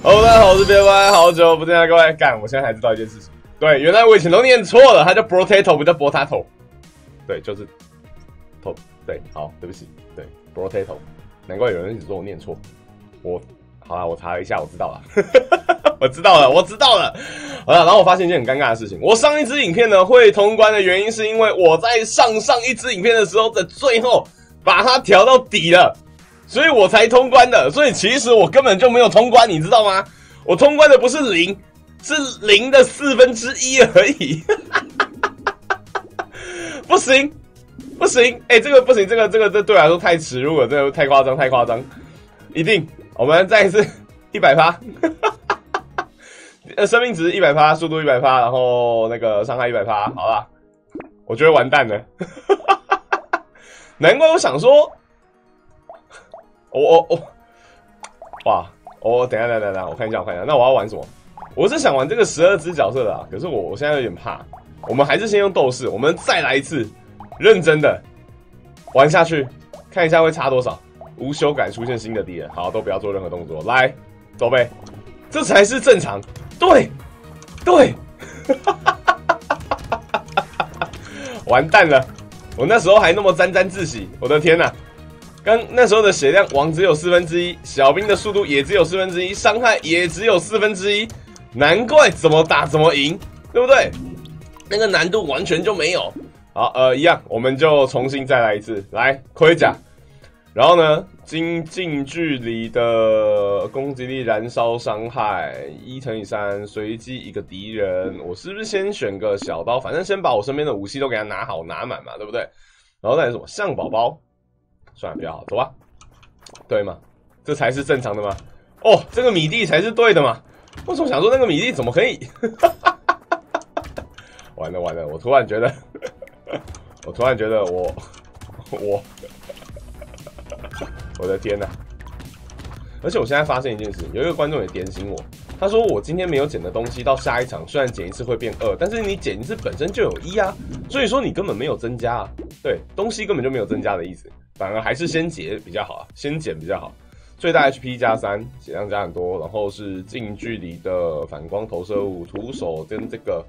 Hello，大家好，我是 B Y，好久不见啊，各位。干，我现在才知道一件事情，对，原来我以前都念错了，它叫 potato，不叫 potato。对，就是 Top，对，好，对不起，对，potato，难怪有人一直说我念错。我，好了，我查了一下，我知道了，我知道了，我知道了。好了，然后我发现一件很尴尬的事情，我上一支影片呢会通关的原因，是因为我在上上一支影片的时候的最后把它调到底了。所以我才通关的，所以其实我根本就没有通关，你知道吗？我通关的不是零，是零的四分之一而已。不行，不行，哎，这个不行，这个这个这对我来说太耻辱了，这个太夸张，太夸张。一定，我们再一次 一百发，呃，生命值一百发，速度一百发，然后那个伤害一百发，好吧，我觉得完蛋了。难怪我想说。我我我，哇！我等下等下等等，我看一下我看一下。那我要玩什么？我是想玩这个十二只角色的啊。可是我我现在有点怕。我们还是先用斗士，我们再来一次，认真的玩下去，看一下会差多少。无修改出现新的敌人，好，都不要做任何动作，来，走呗，这才是正常。对，对，完蛋了！我那时候还那么沾沾自喜，我的天哪！刚那时候的血量王只有四分之一，小兵的速度也只有四分之一，伤害也只有四分之一，难怪怎么打怎么赢，对不对？那个难度完全就没有。好，呃，一样，我们就重新再来一次，来盔甲，然后呢，近近距离的攻击力、燃烧伤害一乘以三，随机一个敌人，我是不是先选个小刀？反正先把我身边的武器都给他拿好拿满嘛，对不对？然后再什么象宝宝。算了，比较好，走吧。对吗？这才是正常的吗？哦，这个米蒂才是对的嘛？我总想说那个米蒂怎么可以？完了完了，我突然觉得，我突然觉得我 我我的天哪！而且我现在发现一件事，有一个观众也点醒我，他说我今天没有捡的东西，到下一场虽然捡一次会变二，但是你捡一次本身就有一啊，所以说你根本没有增加，啊，对，东西根本就没有增加的意思。反而还是先解比较好啊，先减比较好。最大 HP 加三，血量加很多，然后是近距离的反光投射物，徒手跟这个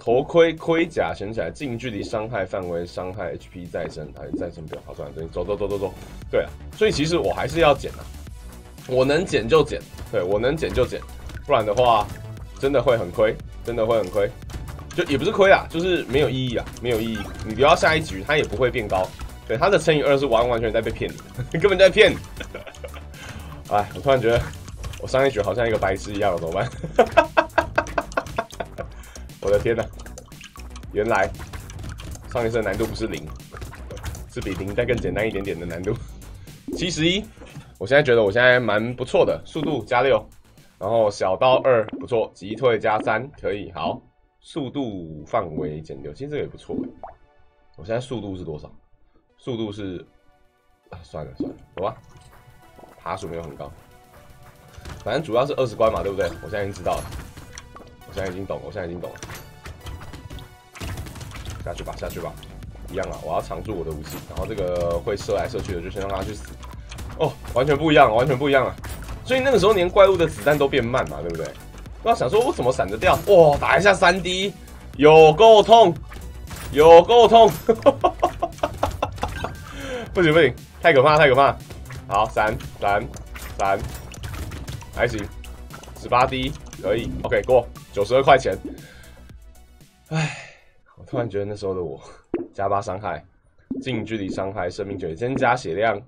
头盔盔甲选起来，近距离伤害范围伤害 HP 再生还是再生表？好，算了，走走走走走。对啊，所以其实我还是要减啊，我能减就减，对我能减就减，不然的话真的会很亏，真的会很亏。就也不是亏啊，就是没有意义啊，没有意义。你留到下一局，它也不会变高。对，他的乘以二是完完全在被骗你，根本在骗你。哎，我突然觉得我上一局好像一个白痴一样，怎么办？我的天哪！原来上一次的难度不是零，是比零再更简单一点点的难度。七十一，我现在觉得我现在蛮不错的，速度加六，然后小刀二不错，急退加三可以，好，速度范围减六，其实这个也不错我现在速度是多少？速度是啊，算了算了，走吧。爬树没有很高，反正主要是二十关嘛，对不对？我现在已经知道了，我现在已经懂，我现在已经懂了。下去吧，下去吧，一样啊！我要藏住我的武器，然后这个会射来射去的，就先让他去死。哦，完全不一样，完全不一样啊！所以那个时候连怪物的子弹都变慢嘛，对不对？我要想说，我怎么闪得掉？哇，打一下三 D，有够痛，有够痛！不行不行，太可怕太可怕！好，三三三，还行，十八滴可以，OK 过，九十二块钱。唉，我突然觉得那时候的我，加八伤害，近距离伤害，生命值增加血量，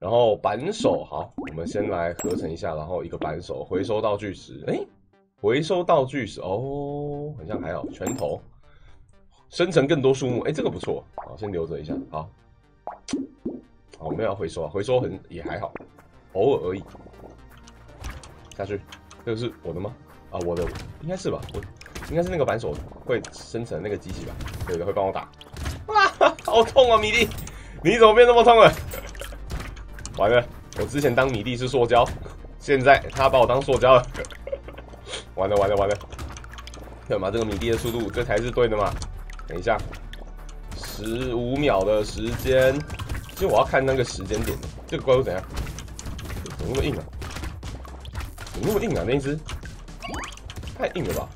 然后扳手好，我们先来合成一下，然后一个扳手，回收道具时，哎，回收道具时，哦，好像还好，拳头，生成更多数目，哎，这个不错，好，先留着一下，好。我们要回收啊，回收很也还好，偶尔而已。下去，这个是我的吗？啊，我的应该是吧，我应该是那个扳手会生成那个机器吧？对的，会帮我打。啊，好痛啊，米粒，你怎么变那么痛了？完了，我之前当米粒是塑胶，现在他把我当塑胶了。完了完了完了，干嘛？这个米粒的速度，这才是对的嘛？等一下，十五秒的时间。其实我要看那个时间点，这个怪物怎样？怎么那么硬啊？怎么那么硬啊？那一只太硬了吧？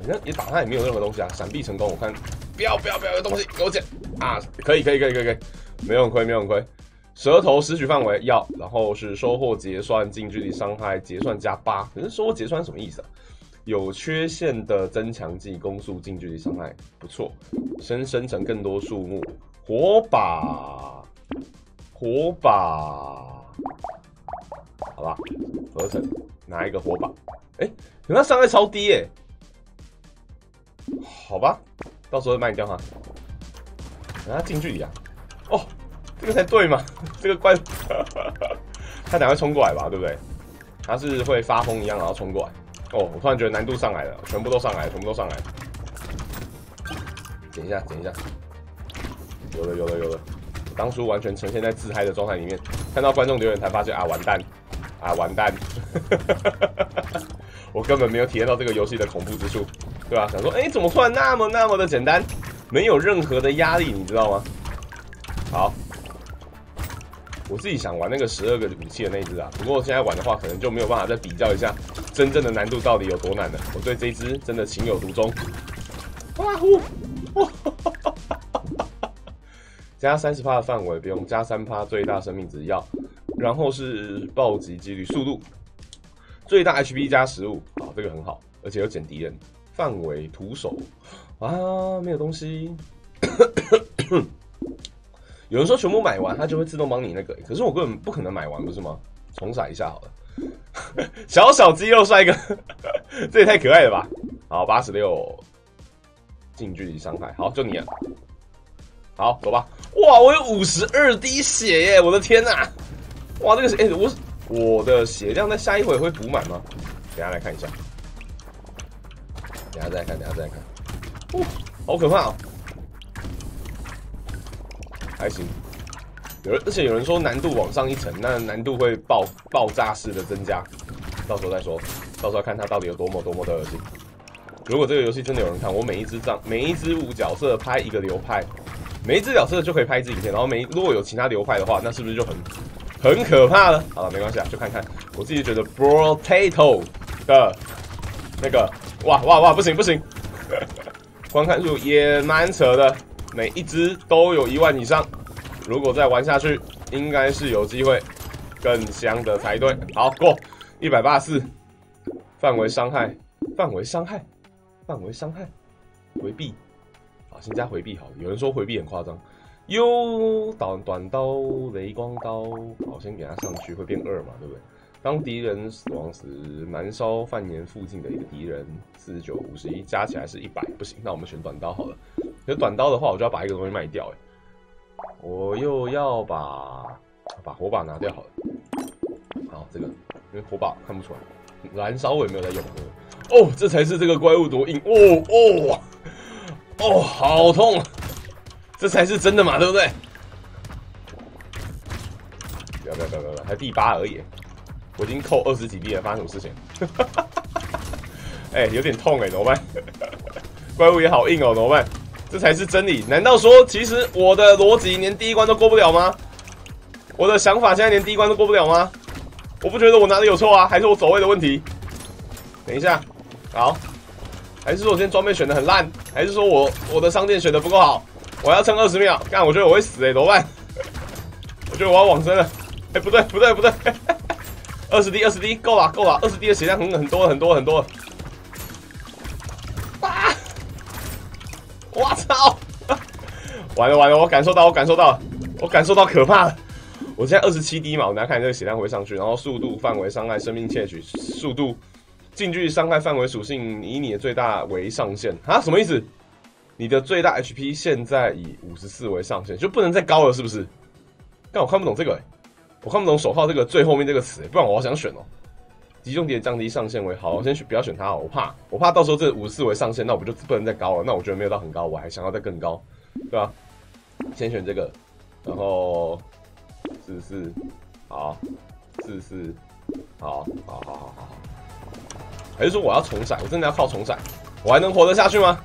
你看也打他也没有任何东西啊，闪避成功。我看不要不要不要有东西给我捡啊！可以可以可以可以可以，没有亏没有亏。舌头拾取范围要，然后是收获结算近距离伤害结算加八。可是收获结算什么意思啊？有缺陷的增强剂攻速近距离伤害不错，生生成更多树木火把火把。好吧，合成拿一个火把，哎，可他伤害超低耶。好吧，到时候卖掉哈。等他近距离啊，哦，这个才对嘛，这个怪，他等下会冲过来吧，对不对？他是会发疯一样然后冲过来。哦，我突然觉得难度上来了，全部都上来，全部都上来。等一下，等一下，有了，有了，有了。当初完全呈现在自嗨的状态里面，看到观众留言才发现啊，完蛋。啊，完蛋！我根本没有体验到这个游戏的恐怖之处，对吧？想说，哎，怎么突然那么那么的简单，没有任何的压力，你知道吗？好，我自己想玩那个十二个武器的那只啊，不过现在玩的话，可能就没有办法再比较一下真正的难度到底有多难了。我对这只真的情有独钟。哇呼！哇 加三十帕的范围不用，加三帕最大生命值要。然后是暴击几率速度，最大 HP 加十五，啊，这个很好，而且有减敌人范围徒手啊，没有东西。有人说全部买完，它就会自动帮你那个，可是我根本不可能买完，不是吗？重骰一下好了，小小肌肉帅哥，这也太可爱了吧！好，八十六近距离伤害，好，就你了。好，走吧。哇，我有五十二滴血耶！我的天哪！哇，这个是哎，我我的血量在下一回会补满吗？等下来看一下，等下再看，等下再看。哦，好可怕哦！还行，有人而且有人说难度往上一层，那难度会爆爆炸式的增加，到时候再说，到时候看它到底有多么多么的恶心。如果这个游戏真的有人看，我每一只账每一只五角色拍一个流派，每一只角色就可以拍一支影片，然后每如果有其他流派的话，那是不是就很？很可怕呢，好了，没关系啊，就看看。我自己觉得 potato 的那个，哇哇哇，不行不行，观看数也蛮扯的，每一只都有一万以上。如果再玩下去，应该是有机会更香的才对。好，过一百八十四，范围伤害，范围伤害，范围伤害，回避，先加回避好了。有人说回避很夸张。哟，短短刀、雷光刀，好，先给他上去会变二嘛，对不对？当敌人死亡时，燃烧范岩附近的一个敌人，四十九、五十一，加起来是一百，不行，那我们选短刀好了。有短刀的话，我就要把一个东西卖掉，哎，我又要把把火把拿掉好了。好，这个因为火把看不出来，燃烧我也没有在用。哦，这才是这个怪物多硬哦哦哦，哦好痛！这才是真的嘛，对不对？不要不要不要不要，才第八而已，我已经扣二十几滴了，发生什么事情？哎，有点痛哎，怎么办？怪物也好硬哦，怎么办？这才是真理。难道说，其实我的逻辑连第一关都过不了吗？我的想法现在连第一关都过不了吗？我不觉得我哪里有错啊，还是我走位的问题？等一下，好，还是说我今天装备选的很烂，还是说我我的商店选的不够好？我要撑二十秒，干！我觉得我会死哎，怎么办？我觉得我要往生了。哎，不对，不对，不对！二十滴，二十滴，够了，够了！二十滴的血量很很多很多很多。啊！我操！完了完了，我感受到，我感受到，我感受到可怕了。我现在二十七滴嘛，我等下看这个血量会上去，然后速度、范围、伤害、生命窃取、速度、近距离伤害范围属性以你的最大为上限啊？什么意思？你的最大 HP 现在以五十四为上限，就不能再高了，是不是？但我看不懂这个，我看不懂手号这个最后面这个词，不然我好想选哦。集中点降低上限为好，我先选，不要选它，我怕，我怕到时候这五十四为上限，那我不就不能再高了？那我觉得没有到很高，我还想要再更高，对吧？先选这个，然后四十四，好，四十四，好好好好好，还是说我要重载？我真的要靠重载，我还能活得下去吗？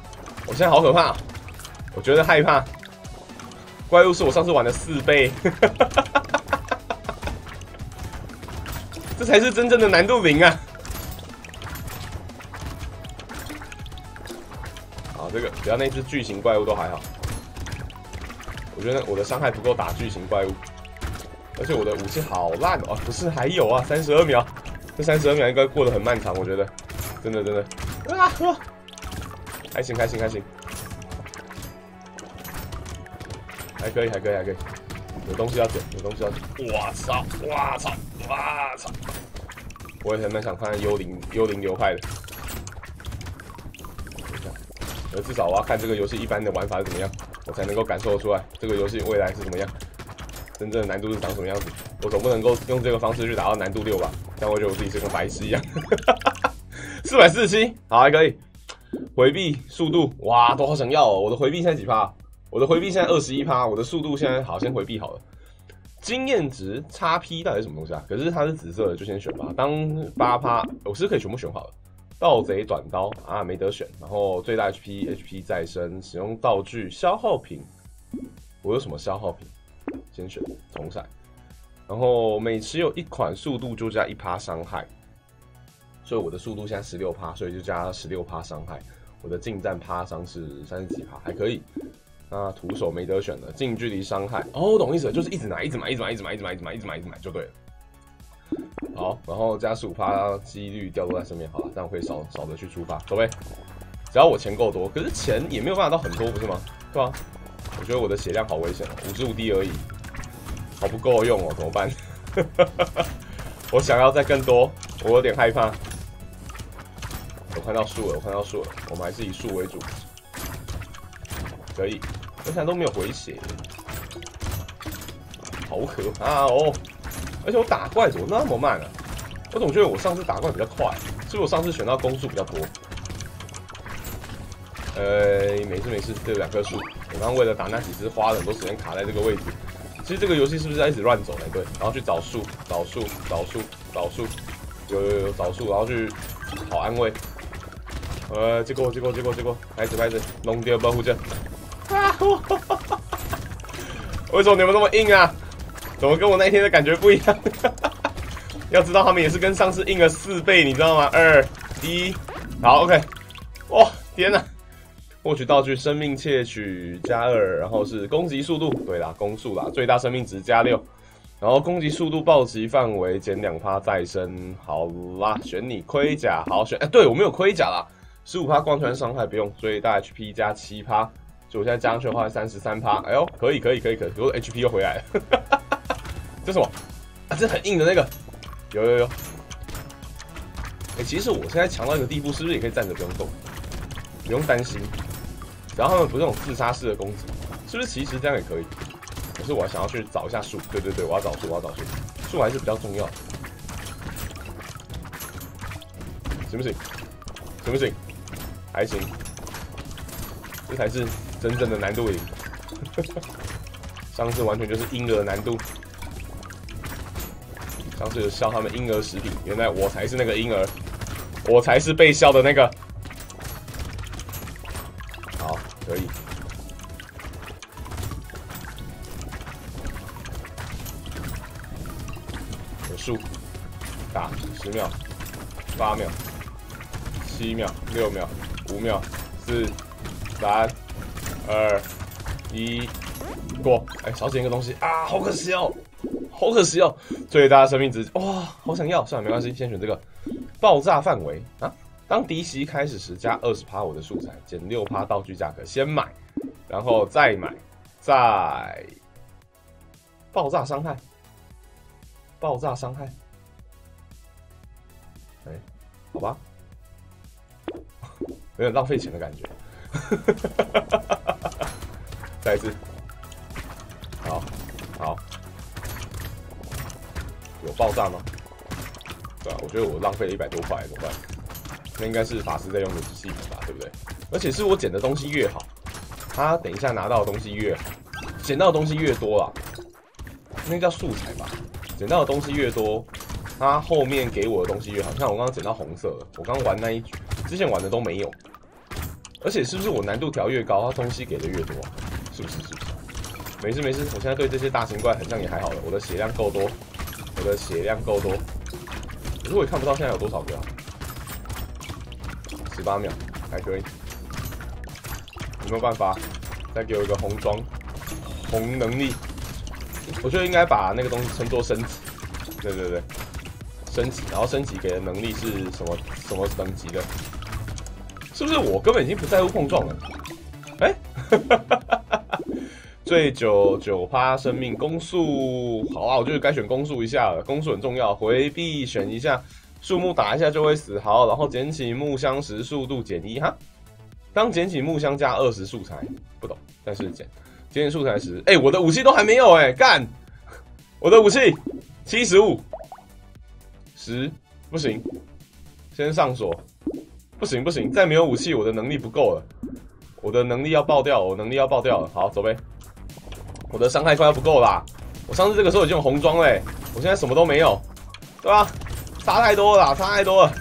我现在好可怕，我觉得害怕。怪物是我上次玩的四倍，这才是真正的难度零啊！啊，这个只要那只巨型怪物都还好，我觉得我的伤害不够打巨型怪物，而且我的武器好烂哦。不是还有啊？三十二秒，这三十二秒应该过得很漫长，我觉得。真的真的啊，还行还行还行，还可以还可以还可以，有东西要捡，有东西要捡。我操！我操！我操！我也很蛮想看看幽灵幽灵流派的。呃，至少我要看这个游戏一般的玩法是怎么样，我才能够感受出来这个游戏未来是怎么样，真正的难度是长什么样子。我总不能够用这个方式去打到难度六吧？这样我觉得我自己是跟白痴一样。四百四十七，好还可以。回避速度，哇，都好想要哦！我的回避现在几趴？我的回避现在二十一趴，我的速度现在好，先回避好了。经验值叉 P 到底是什么东西啊？可是它是紫色的，就先选吧。当八趴，我是可以全部选好了。盗贼短刀啊，没得选。然后最大 HP，HP 再生，使用道具消耗品。我有什么消耗品？先选重彩。然后每持有一款速度就加一趴伤害，所以我的速度现在十六趴，所以就加十六趴伤害。我的近战趴伤是三十几趴，还可以。那徒手没得选了，近距离伤害。哦，懂意思，就是一直买，一直买，一直买，一直买，一直买，一直买，一直买，就对了。好，然后加十五趴几率掉落在身边，好了，这样会少少的去出发，走呗。只要我钱够多，可是钱也没有办法到很多，不是吗？对吧？我觉得我的血量好危险哦，五十五滴而已，好不够用哦，怎么办？我想要再更多，我有点害怕。我看到树了，我看到树了，我们还是以树为主，可以。我现在都没有回血，好可怕哦！而且我打怪怎么那么慢啊？我总觉得我上次打怪比较快，是不是我上次选到攻速比较多？呃，没事没事，这两棵树，我刚刚为了打那几只，花了很多时间卡在这个位置。其实这个游戏是不是在一直乱走呢？对，然后去找树，找树，找树，找树，有有有找树，然后去好安慰。呃，结果结果结果结果，拍子拍子，弄掉保护罩。啊！为什么你们那么硬啊？怎么跟我那一天的感觉不一样？要知道他们也是跟上次硬了四倍，你知道吗？二一，好，OK。哇，天哪！获取道具：生命窃取加二，然后是攻击速度，对啦，攻速啦，最大生命值加六，然后攻击速度暴击范围减两趴再生。好啦，选你盔甲，好选。哎，对我没有盔甲啦，十五趴光圈伤害不用，所以大 HP 加七趴，就我现在加上去的话三十三趴。哎呦，可以可以可以可以，我 HP 又回来了。这什么？啊，这很硬的那个，有有有。哎，其实我现在强到一个地步，是不是也可以站着不用动，不用担心？只要他们不是那种自杀式的攻击，是不是其实这样也可以？可是我想要去找一下树，对对对，我要找树，我要找树，树还是比较重要。行不行？行不行？还行。这才是真正的难度赢。上次完全就是婴儿难度。上次有笑他们婴儿食品，原来我才是那个婴儿，我才是被笑的那个。好，可以。有数，打十秒，八秒，七秒，六秒，五秒，四，三，二，一，过。哎，少捡一个东西啊，好可惜哦。好可惜哦，最大生命值哇，好想要，算了没关系，先选这个爆炸范围啊。当敌袭开始时，加二十趴我的素材，减六趴道具价格，先买，然后再买，再爆炸伤害，爆炸伤害，哎，好吧，有点浪费钱的感觉，再一次，好，好。有爆炸吗？对啊，我觉得我浪费了一百多块，怎么办？那应该是法师在用的系统吧，对不对？而且是我捡的东西越好，他等一下拿到的东西越好，捡到的东西越多啊，那叫素材吧？捡到的东西越多，他后面给我的东西越好。像我刚刚捡到红色的，我刚玩那一局，之前玩的都没有。而且是不是我难度调越高，他东西给的越多？是不是？是不是？没事没事，我现在对这些大型怪好像也还好了，我的血量够多。我的血量够多，可是我也看不到现在有多少个。十八秒，还可以。有没有办法再给我一个红装红能力？我觉得应该把那个东西称作升级。对对对，升级，然后升级给的能力是什么什么等级的？是不是我根本已经不在乎碰撞了？哎，最九九趴生命攻速，好啊，我觉得该选攻速一下了，攻速很重要。回避选一下，树木打一下就会死。好，然后捡起木箱时速度减一哈。当捡起木箱加二十素材，不懂，但是捡捡起素材时，哎，我的武器都还没有哎，干，我的武器七十五十不行，先上锁。不行不行，再没有武器，我的能力不够了，我的能力要爆掉，我能力要爆掉了。好，走呗。我的伤害快要不够啦，我上次这个时候已经有红装嘞，我现在什么都没有，对吧？差太多了，差太多了。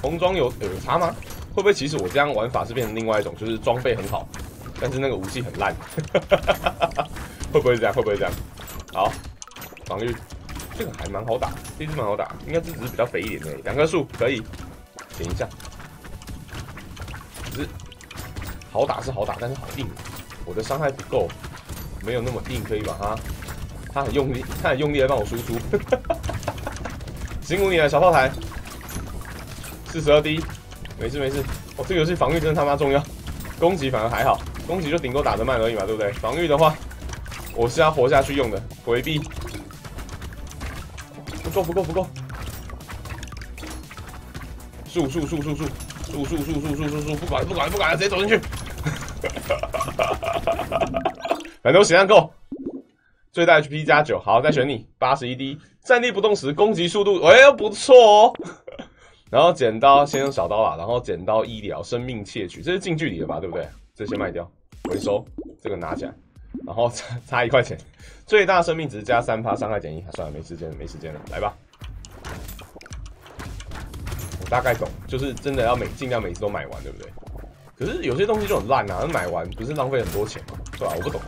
红装有有差吗？会不会其实我这样玩法是变成另外一种，就是装备很好，但是那个武器很烂？会不会这样？会不会这样？好，防御，这个还蛮好打，这只蛮好打，应该这只是比较肥一点的，两棵树可以。等一下，只是好打是好打，但是好硬，我的伤害不够，没有那么硬可以把它。他很用力，他很用力来帮我输出，辛苦你了，小炮台。四十二滴，没事没事。哦，这个游戏防御真的他妈重要，攻击反而还好，攻击就顶多打得慢而已嘛，对不对？防御的话，我是要活下去用的，回避。不够不够不够。速速速速速速速速速速速速！不管不管不管了，直接走进去。反正我血量够，最大 HP 加九。好，再选你八十一滴，站立不动时攻击速度，哎，不错哦。然后剪刀先用小刀啦，然后剪刀医疗生命窃取，这是近距离的吧？对不对？这些卖掉，回收这个拿起来，然后差一块钱，最大生命值加三趴，伤害减一。算了，没时间了，没时间了，来吧。我大概懂，就是真的要每尽量每次都买完，对不对？可是有些东西就很烂啊，买完不是浪费很多钱吗？对吧？我不懂，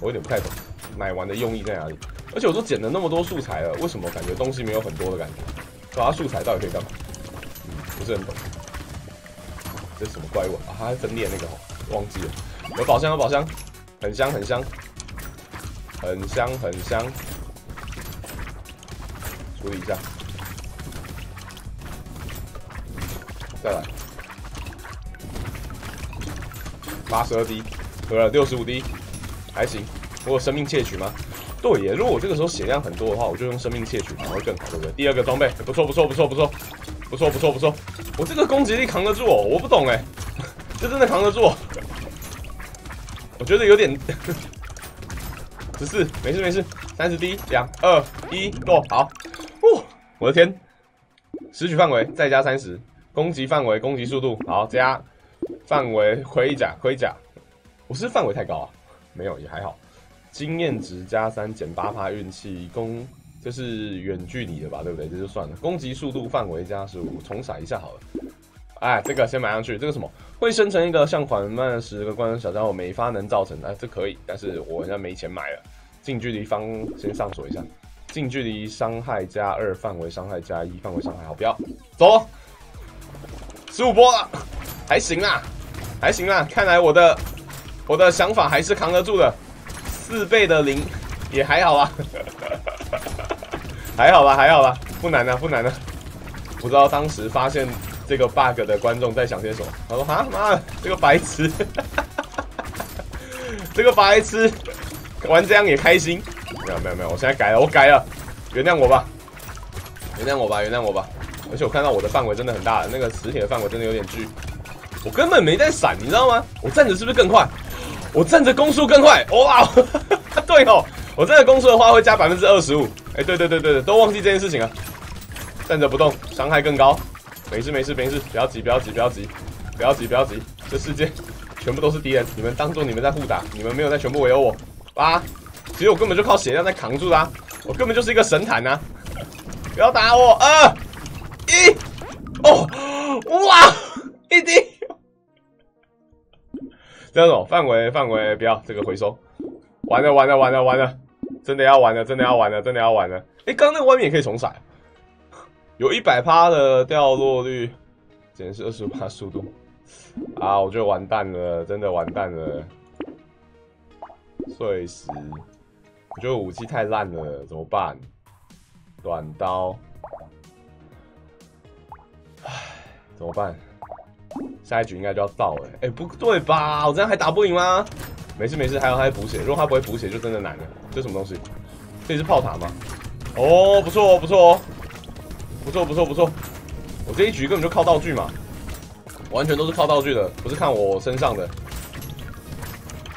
我有点不太懂，买完的用意在哪里？而且我都捡了那么多素材了，为什么感觉东西没有很多的感觉？抓素材到底可以干嘛？嗯，不是很懂。这是什么怪物啊？它还分裂那个，忘记了。有宝箱，有宝箱，很香，很香，很香，很香。处理一下。再来，八十二滴，喝了六十五滴，还行。我有生命窃取吗？对耶，如果我这个时候血量很多的话，我就用生命窃取，可能会更好，对不对？第二个装备不错，不错，不错，不错，不错，不错，不错。我这个攻击力扛得住，我不懂哎，这真的扛得住。我觉得有点，十四，没事没事，三十滴，两二一，落，好。哦，我的天，拾取范围再加三十。攻击范围，攻击速度，好加范围盔甲，盔甲，我是范围太高啊？没有，也还好。经验值加三，减八发运气，攻这是远距离的吧？对不对？这就算了。攻击速度范围加十五，重踩一下好了。哎，这个先买上去。这个什么会生成一个像缓慢的十个关小家伙，每发能造成？哎，这可以，但是我现在没钱买了。近距离方先上锁一下，近距离伤害加二，范围伤害加一，范围伤害好，不要走。十五波了，还行啦，还行啦。看来我的我的想法还是扛得住的，四倍的零也还好啊，还好吧，还好吧，不难的，不难的。不知道当时发现这个 bug 的观众在想些什么？他说：“啊妈的，这个白痴，这个白痴玩这样也开心？”没有没有没有，我现在改了，我改了，原谅我吧，原谅我吧，原谅我吧。而且我看到我的范围真的很大，那个磁铁的范围真的有点巨，我根本没在闪，你知道吗？我站着是不是更快？我站着攻速更快，哇！对哦，我站着攻速的话会加百分之二十五。哎，对对对对对，都忘记这件事情了。站着不动，伤害更高。没事没事没事，不要急不要急不要急，不要急不要急。这世界全部都是敌人，你们当做你们在互打，你们没有在全部围殴我。啊，其实我根本就靠血量在扛住啦，我根本就是一个神坦呐！不要打我，二。一哦哇一滴，这种范围范围不要这个回收，完了完了完了完了，真的要完了真的要完了真的要完了。哎，刚刚那个外面也可以重闪，有一百趴的掉落率，减是二十五趴速度，啊，我觉得完蛋了，真的完蛋了。碎石，我觉得武器太烂了，怎么办？短刀，唉，怎么办？下一局应该就要到了，哎，不对吧？我这样还打不赢吗？没事没事，还有还补血，如果他不会补血，就真的难了。这什么东西？这是炮塔吗？哦，不错，不错哦，不错不错不错。我这一局根本就靠道具嘛，完全都是靠道具的，不是看我身上的。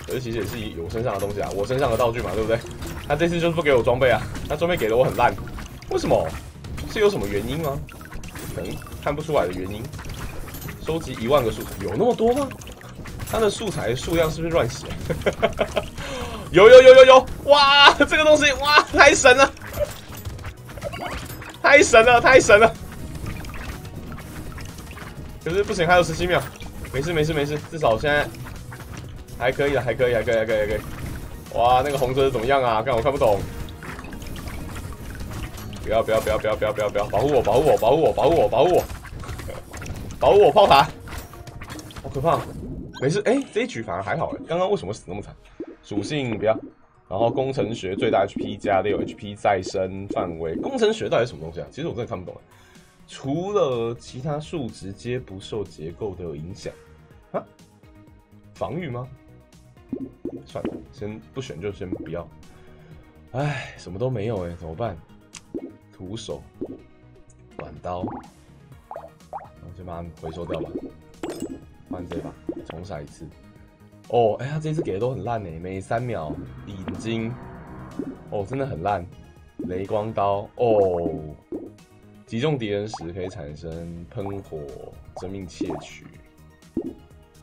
可是其实也是有身上的东西啊，我身上的道具嘛，对不对？他这次就是不给我装备啊，他装备给的我很烂，为什么？是有什么原因吗？可能看不出来的原因。收集一万个素材，有那么多吗？他的素材数量是不是乱写？有有有有有！哇，这个东西哇，太神了！太神了，太神了！可是不行，还有十七秒，没事没事没事，至少现在还可以了，还可以，还可以，还可以，还可以。哇，那个红色是怎么样啊？看我看不懂。不要不要不要不要不要不要不要！保护我保护我保护我保护我保护我！保护我炮塔！好可怕！没事，哎，这一局反而还好。刚刚为什么死那么惨？属性不要，然后工程学最大 HP 加六 HP 再生范围。工程学到底什么东西啊？其实我真的看不懂。除了其他数值皆不受结构的影响啊？防御吗？算了，先不选就先不要。哎，什么都没有哎，怎么办？徒手，短刀。先把它回收掉吧，换这把，重骰一次。哦，哎，他这次给的都很烂呢，每三秒引金，哦，真的很烂。雷光刀，哦，击中敌人时可以产生喷火，生命窃取，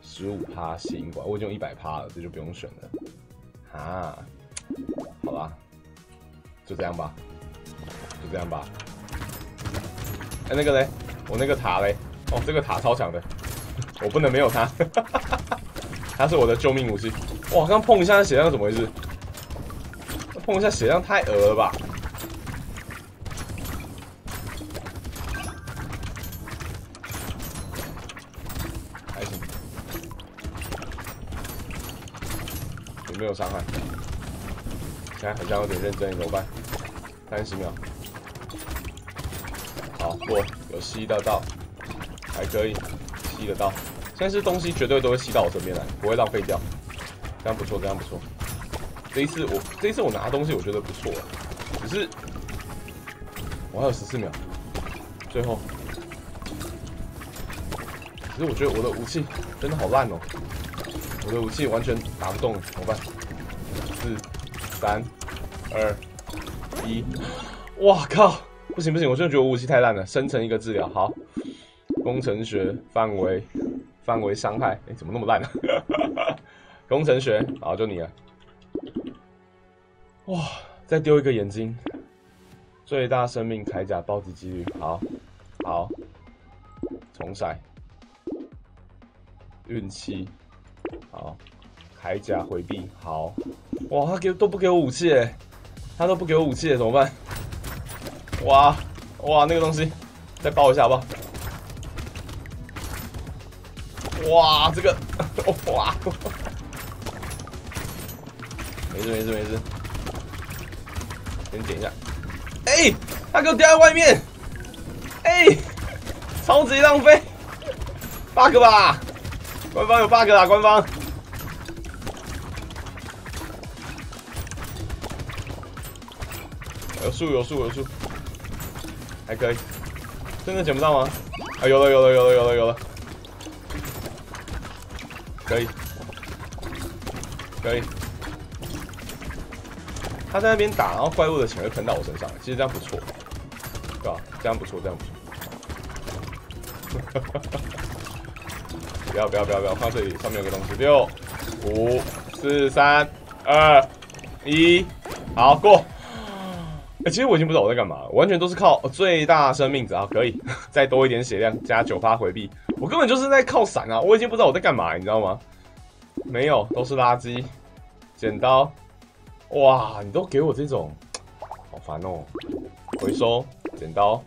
十五趴吸引管，我已经用一百趴了，这就不用选了。啊，好吧，就这样吧，就这样吧。哎，那个嘞，我那个塔嘞。哦，这个塔超强的，我不能没有它，哈哈哈它是我的救命武器。哇，刚碰一下血量怎么回事？碰一下血量太恶了吧？还行，有没有伤害？现在好像有点认真，怎么办？三十秒，好过，有吸得到。还可以吸得到，但是东西绝对都会吸到我身边来，不会浪费掉，这样不错，这样不错。这一次我这一次我拿东西我觉得不错，只是我还有十四秒，最后，其实我觉得我的武器真的好烂哦，我的武器完全打不动，怎么办？四、三、二、一，哇靠！不行不行，我真的觉得我武器太烂了，生成一个治疗。好。工程学范围。范围伤害，哎，怎么那么烂呢？工程学，好，就你了。哇，再丢一个眼睛，最大生命铠甲暴击几率，好，好，重骰，运气，好，铠甲回避，好，哇，他给都不给我武器哎，他都不给我武器怎么办？哇哇，那个东西，再爆一下好不好？哇，这个 哇，没事没事没事，先捡一下。哎，他给我掉在外面，哎，超级浪费，bug 吧？官方有 bug 啊，官方。有树有树有树，还可以，真的捡不到吗？啊，有了有了有了有了有了。可以，可以。他在那边打，然后怪物的血会喷到我身上，其实这样不错，对吧？这样不错，这样不错。不要不要不要不要！放这里上面有个东西，六、五、四、三、二、一，好过。哎，其实我已经不知道我在干嘛，完全都是靠最大生命值啊！可以 再多一点血量，加九发回避。我根本就是在靠闪啊！我已经不知道我在干嘛，你知道吗？没有，都是垃圾。剪刀，哇，你都给我这种，好烦哦！回收剪刀，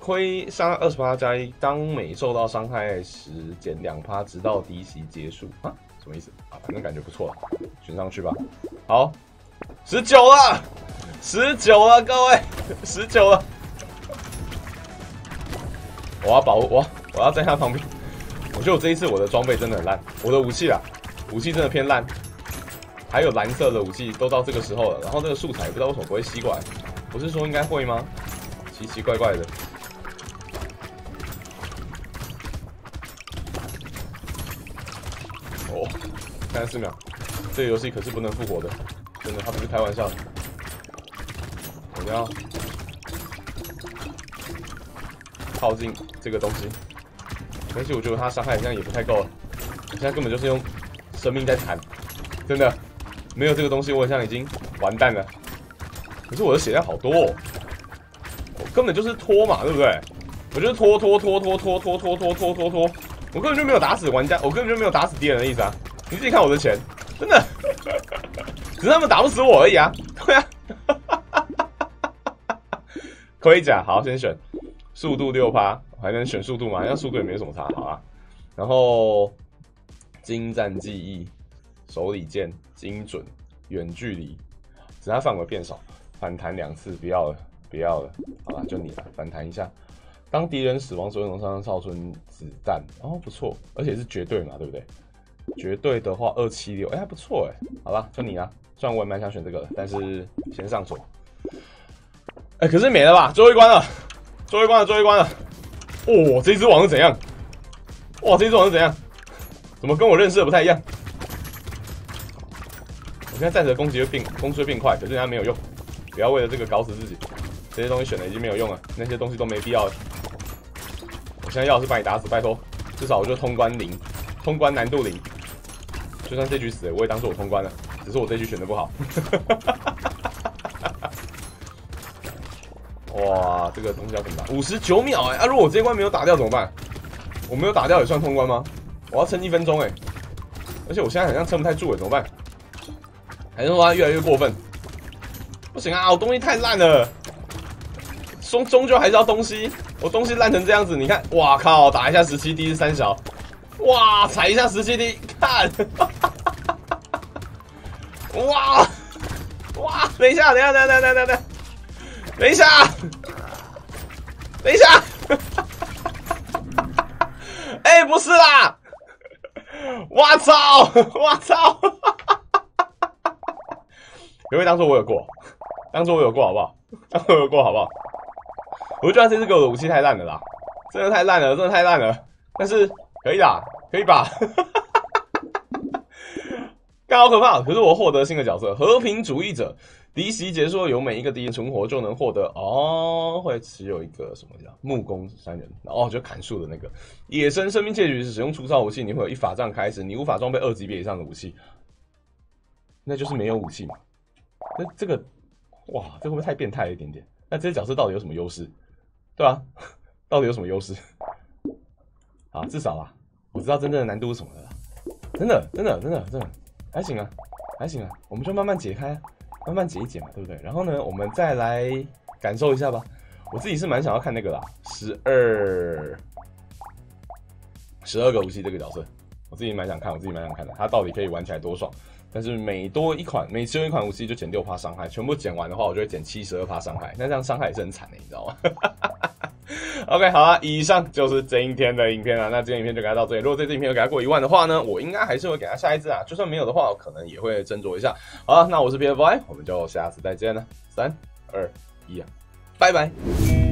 亏伤二十八加一，当每受到伤害时减两趴，直到敌袭结束啊？什么意思啊？反正感觉不错，选上去吧。好，十九了，十九了，各位，十九了。我要保护我，我要在他旁边。我觉得我这一次我的装备真的很烂，我的武器啊，武器真的偏烂。还有蓝色的武器都到这个时候了，然后这个素材不知道为什么不会吸过来，不是说应该会吗？奇奇怪怪的。哦，三十四秒，这个游戏可是不能复活的，真的，他不是开玩笑的。我要靠近这个东西，而且我觉得他伤害好像也不太够了，我现在根本就是用生命在砍，真的。没有这个东西，我好像已经完蛋了。可是我的血量好多，哦，我根本就是拖嘛，对不对？我就是拖拖拖拖拖拖拖拖拖拖拖，我根本就没有打死玩家，我根本就没有打死敌人的意思啊！你自己看我的钱，真的，只是他们打不死我而已啊！对啊，盔甲好，先选速度六趴，还能选速度吗？好像速度也没什么差，好啊。然后精湛技艺。手里剑精准，远距离，只它范围变少，反弹两次，不要了，不要了，好吧，就你了，反弹一下。当敌人死亡，所有能上少存子弹，哦，不错，而且是绝对嘛，对不对？绝对的话，二七六，哎，还不错哎，好吧，就你啊。虽然我也蛮想选这个的，但是先上左。哎，可是没了吧？最后一关了，最后一关了，最后一关了。哦，这只网是怎样？哇，这只网是怎样？怎么跟我认识的不太一样？我现在暂时攻击会变攻速会变快，可是人家没有用，不要为了这个搞死自己。这些东西选的已经没有用了，那些东西都没必要了。我现在要的是把你打死，拜托，至少我就通关零，通关难度零。就算这局死了，我也当做我通关了，只是我这局选的不好。哇，这个东西要怎么打？五十九秒哎！啊，如果我这一关没有打掉怎么办？我没有打掉也算通关吗？我要撑一分钟哎！而且我现在好像撑不太住哎，怎么办？还是说越来越过分？不行啊！我东西太烂了，终终究还是要东西。我东西烂成这样子，你看，哇靠！打一下十七 D 是三小，哇！踩一下十七 D，看，哇哇！等一下，等一下，等一下等一下等一下，等一下，等一下，哎，不是啦！我操！我操！有没有当初我有过，当初我有过好不好？当初我有过好不好？我觉得这次给我的武器太烂了啦，真的太烂了，真的太烂了。但是可以啦，可以吧？刚好可怕。可是我获得新的角色——和平主义者。敌袭结束，有每一个敌人存活就能获得哦，会持有一个什么叫木工三人哦，就砍树的那个野生生命窃取是使用粗糙武器，你会有一法杖开始，你无法装备二级别以上的武器，那就是没有武器嘛。那这个，哇，这会不会太变态了一点点？那这些角色到底有什么优势？对吧？到底有什么优势？啊，至少啊，我知道真正的难度是什么了。真的，真的，真的，真的，还行啊，还行啊。我们就慢慢解开，慢慢解一解嘛，对不对？然后呢，我们再来感受一下吧。我自己是蛮想要看那个啦，十二，十二个武器这个角色，我自己蛮想看，我自己蛮想看的，它到底可以玩起来多爽。但是每多一款，每修一款武器就减六趴伤害，全部减完的话，我就会减七十二趴伤害。那这样伤害也是很惨的，你知道吗 ？OK，好啊，以上就是今天的影片了。那今天影片就给他到这里。如果这支影片有给他过一万的话呢，我应该还是会给他下一支啊。就算没有的话，我可能也会斟酌一下。好了，那我是 PFY，我们就下次再见了。三二一，拜拜。